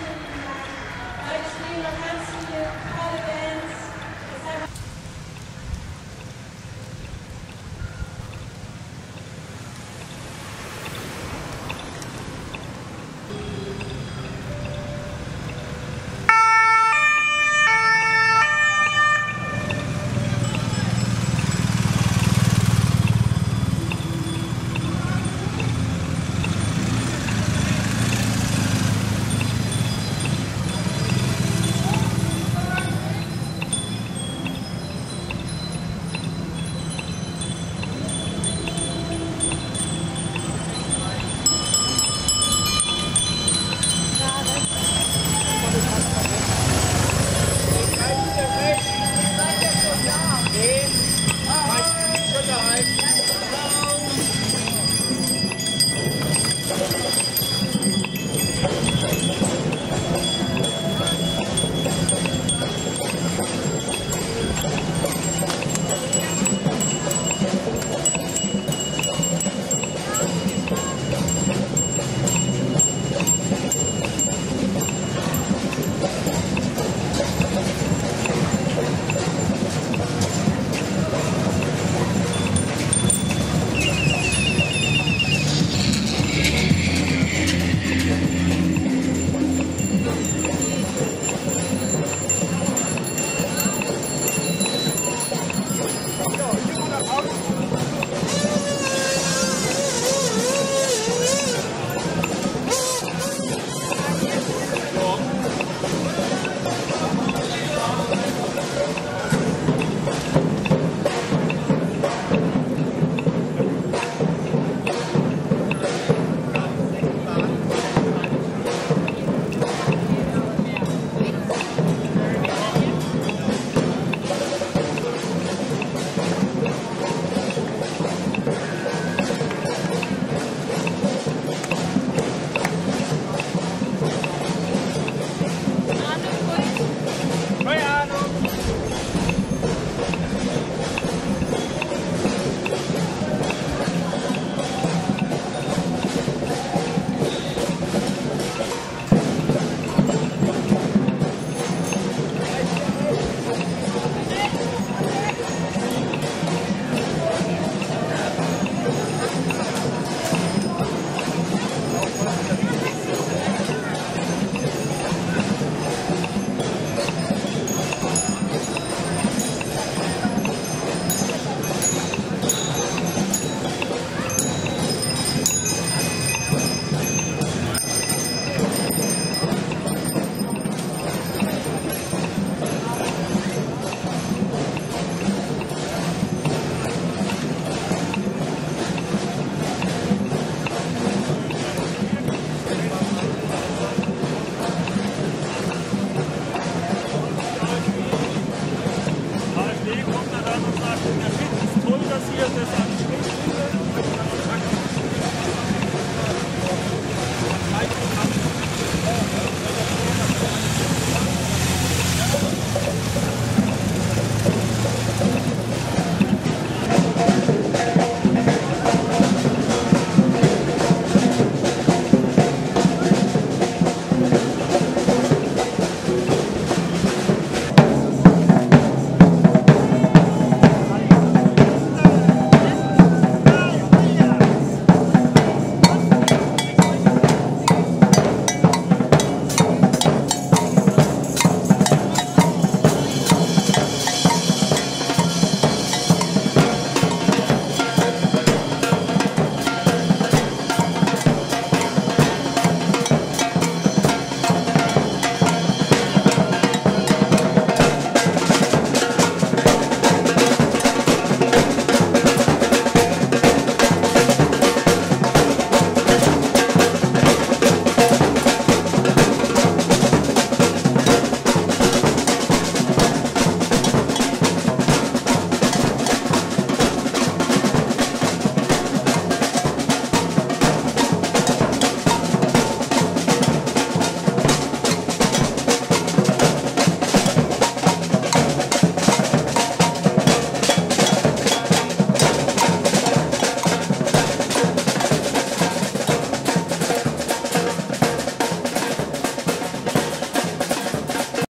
Deutschen Jugend, Tanzen, Vollbands,